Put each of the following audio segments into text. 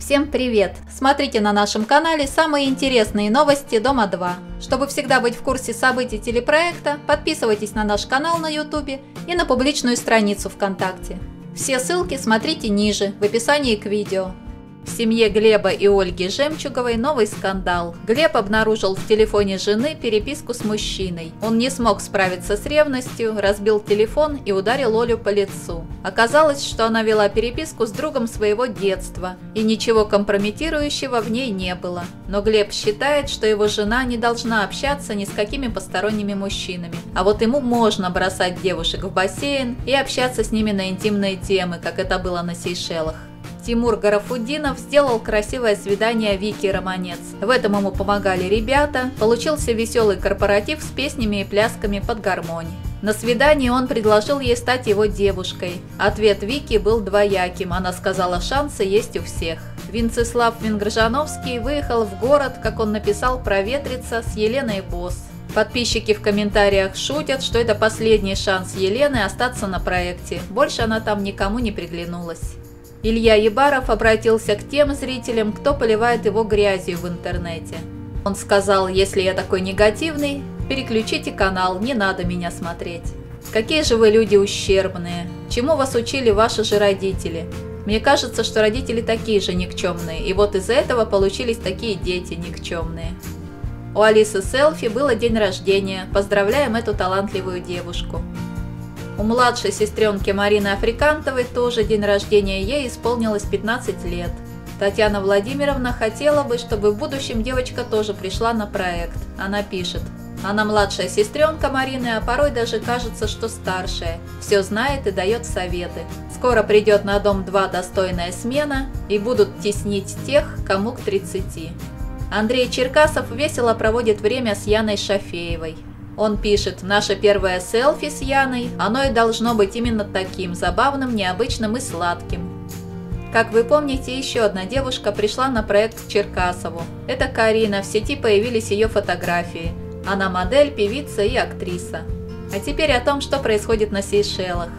Всем привет! Смотрите на нашем канале самые интересные новости Дома 2. Чтобы всегда быть в курсе событий телепроекта, подписывайтесь на наш канал на YouTube и на публичную страницу ВКонтакте. Все ссылки смотрите ниже, в описании к видео. В семье Глеба и Ольги Жемчуговой новый скандал. Глеб обнаружил в телефоне жены переписку с мужчиной. Он не смог справиться с ревностью, разбил телефон и ударил Олю по лицу. Оказалось, что она вела переписку с другом своего детства, и ничего компрометирующего в ней не было. Но Глеб считает, что его жена не должна общаться ни с какими посторонними мужчинами. А вот ему можно бросать девушек в бассейн и общаться с ними на интимные темы, как это было на Сейшелах. Тимур Гарафуддинов сделал красивое свидание Вики Романец. В этом ему помогали ребята, получился веселый корпоратив с песнями и плясками под гармонь. На свидании он предложил ей стать его девушкой. Ответ Вики был двояким, она сказала, шансы есть у всех. Винцеслав Венгржановский выехал в город, как он написал, проветриться с Еленой Босс. Подписчики в комментариях шутят, что это последний шанс Елены остаться на проекте. Больше она там никому не приглянулась. Илья Ебаров обратился к тем зрителям, кто поливает его грязью в интернете. Он сказал, если я такой негативный, переключите канал, не надо меня смотреть. Какие же вы люди ущербные. Чему вас учили ваши же родители? Мне кажется, что родители такие же никчемные, и вот из-за этого получились такие дети никчемные. У Алисы Селфи было день рождения. Поздравляем эту талантливую девушку. У младшей сестренки Марины Африкантовой тоже день рождения, ей исполнилось 15 лет. Татьяна Владимировна хотела бы, чтобы в будущем девочка тоже пришла на проект. Она пишет. Она младшая сестренка Марины, а порой даже кажется, что старшая. Все знает и дает советы. Скоро придет на дом 2 достойная смена и будут теснить тех, кому к 30. Андрей Черкасов весело проводит время с Яной Шафеевой. Он пишет, наше первое селфи с Яной, оно и должно быть именно таким, забавным, необычным и сладким. Как вы помните, еще одна девушка пришла на проект к Черкасову. Это Карина, в сети появились ее фотографии. Она модель, певица и актриса. А теперь о том, что происходит на Сейшелах.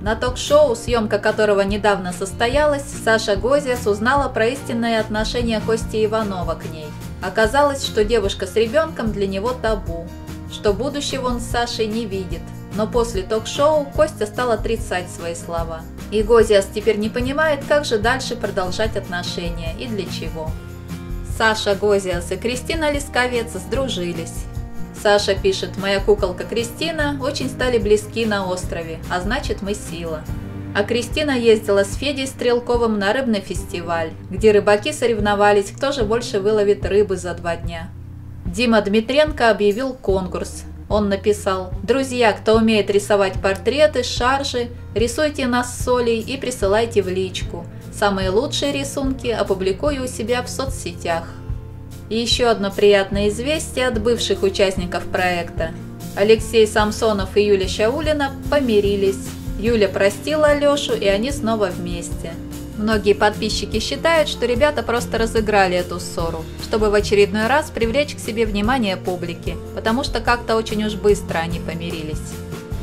На ток-шоу, съемка которого недавно состоялась, Саша Гозиас узнала про истинное отношение Кости Иванова к ней. Оказалось, что девушка с ребенком для него табу что будущего он с Сашей не видит. Но после ток-шоу Костя стал отрицать свои слова. И Гозиас теперь не понимает, как же дальше продолжать отношения и для чего. Саша Гозиас и Кристина Лисковец сдружились. Саша пишет, моя куколка Кристина очень стали близки на острове, а значит мы сила. А Кристина ездила с Федей Стрелковым на рыбный фестиваль, где рыбаки соревновались, кто же больше выловит рыбы за два дня. Дима Дмитренко объявил конкурс. Он написал «Друзья, кто умеет рисовать портреты, шаржи, рисуйте нас с Солей и присылайте в личку. Самые лучшие рисунки опубликую у себя в соцсетях». И еще одно приятное известие от бывших участников проекта. Алексей Самсонов и Юля Шаулина помирились. Юля простила Алешу, и они снова вместе. Многие подписчики считают, что ребята просто разыграли эту ссору, чтобы в очередной раз привлечь к себе внимание публики, потому что как-то очень уж быстро они помирились.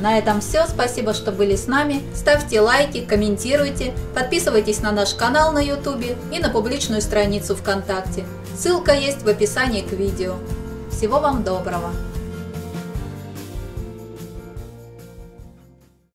На этом все. Спасибо, что были с нами. Ставьте лайки, комментируйте, подписывайтесь на наш канал на YouTube и на публичную страницу ВКонтакте. Ссылка есть в описании к видео. Всего вам доброго!